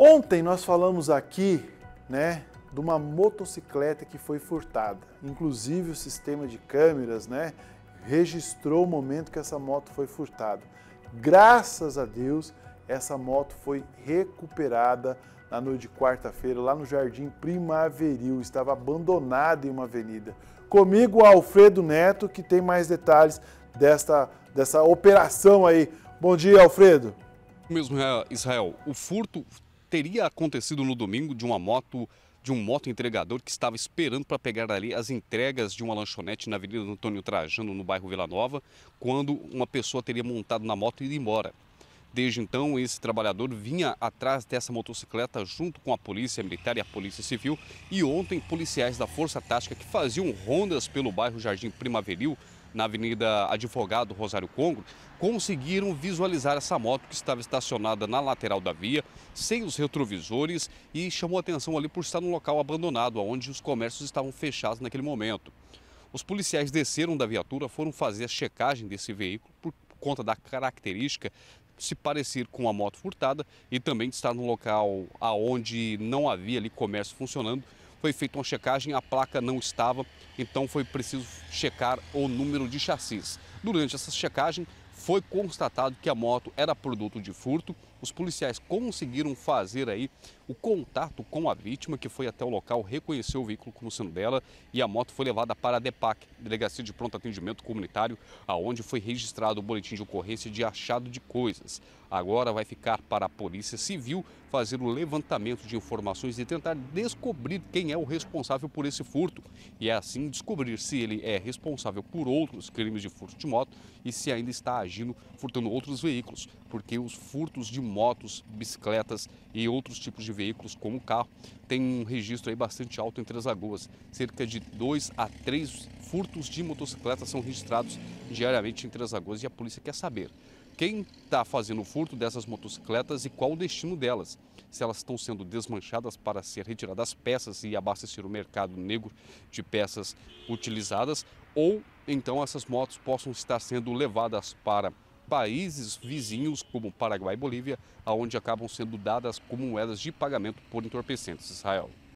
Ontem nós falamos aqui, né, de uma motocicleta que foi furtada. Inclusive o sistema de câmeras, né, registrou o momento que essa moto foi furtada. Graças a Deus, essa moto foi recuperada na noite de quarta-feira lá no Jardim Primaveril, estava abandonada em uma avenida. Comigo, Alfredo Neto, que tem mais detalhes desta, dessa operação aí. Bom dia, Alfredo. Mesmo, Israel, o furto teria acontecido no domingo de uma moto de um moto entregador que estava esperando para pegar ali as entregas de uma lanchonete na Avenida Antônio Trajano, no bairro Vila Nova, quando uma pessoa teria montado na moto e ido embora. Desde então, esse trabalhador vinha atrás dessa motocicleta junto com a Polícia Militar e a Polícia Civil. E ontem, policiais da Força Tática que faziam rondas pelo bairro Jardim Primaveril na Avenida Advogado Rosário Congo, conseguiram visualizar essa moto que estava estacionada na lateral da via, sem os retrovisores e chamou atenção ali por estar num local abandonado, onde os comércios estavam fechados naquele momento. Os policiais desceram da viatura, foram fazer a checagem desse veículo por conta da característica se parecer com a moto furtada e também de estar no local aonde não havia ali comércio funcionando foi feita uma checagem, a placa não estava, então foi preciso checar o número de chassis. Durante essa checagem, foi constatado que a moto era produto de furto. Os policiais conseguiram fazer aí o contato com a vítima, que foi até o local, reconheceu o veículo como sendo dela e a moto foi levada para a DEPAC, Delegacia de Pronto Atendimento Comunitário, aonde foi registrado o boletim de ocorrência de achado de coisas. Agora vai ficar para a Polícia Civil fazer o levantamento de informações e tentar descobrir quem é o responsável por esse furto e é assim descobrir se ele é responsável por outros crimes de furto de moto e se ainda está agindo furtando outros veículos, porque os furtos de motos, bicicletas e outros tipos de veículos, como carro, tem um registro aí bastante alto em Três Lagoas. Cerca de 2 a 3 furtos de motocicletas são registrados diariamente em Três Lagoas e a polícia quer saber quem está fazendo o furto dessas motocicletas e qual o destino delas. Se elas estão sendo desmanchadas para ser retiradas peças e abastecer o mercado negro de peças utilizadas, ou então essas motos possam estar sendo levadas para países vizinhos como Paraguai e Bolívia, onde acabam sendo dadas como moedas de pagamento por entorpecentes. Israel.